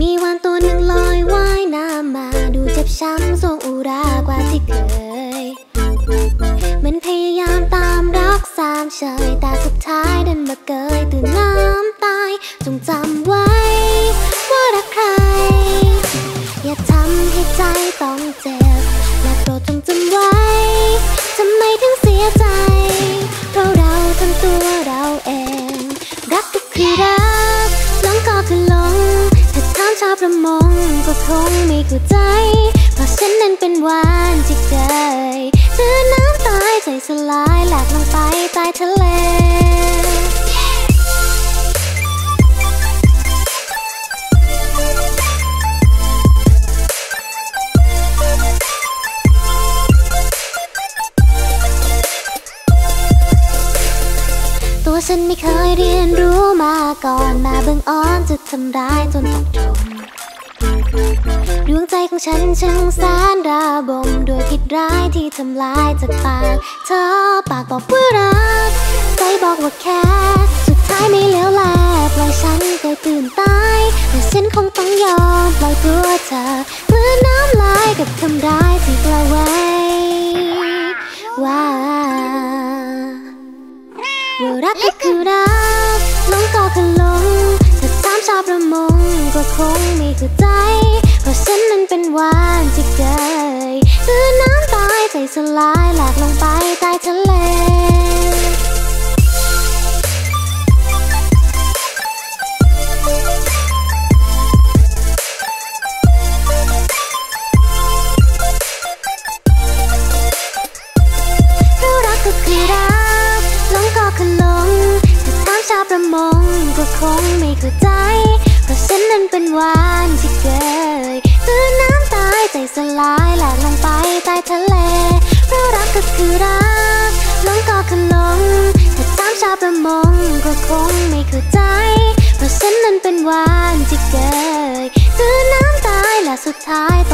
มีวันตัวหนึ่งลอยว่ายน้ำมาดูเจ็บช้ำทรงอุรากว่าที่เคย มันพยายามตามรักสามเฉยแต่สุดท้ายดันมาเกยตื่นน้ำตาย จงจำไว้ คือรักหลงก็คือหลงถ้าถามชาวประมงก็คงไม่เข้าใจ เพราะฉันนั้นเป็นวานที่เคยเจอน้ำตายใจสลายแหลกลงไปใต้ทะเล ตัวฉันไม่เคยเรียนรู้มาก่อนมาเบิ่งอ้อนจะทำร้ายจนต้องจมดวงใจของฉันช่างแสนระบมด้วยพิษร้ายที่ทำลายจากปากเธอปากบอกว่ารักใจบอกว่าแค่ สุดท้ายไม่เหลวแลปล่อยฉันเกยตื่นตายแต่ฉันคงต้องยอมปล่อยตัวเธอเมื่อน้ำลายกับ ว่ารักก็คือรักหลงก็คือหลงถ้าถามชาวประมงก็คงไม่เข้าใจเพราะฉันนั้นเป็นวานที่เคยตื้นน้ำตายใจสลายหลากลงไปใต้ทะเล ก็คงไม่เข้าใจ เพราะฉันนั้นเป็นวานที่เคยตื่นน้ำตายใจสลายหลกลงไปใต้ทะเล เพราะรักก็คือรักหลงก็คือหลงถ้าถามชาวประมงก็คงไม่เข้าใจ เพราะฉันนั้นเป็นวานที่เคยตื่นน้ำตายและสุดท้ายต้องมาตาย